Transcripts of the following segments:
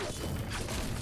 Let's go.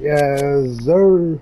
Yes, sir.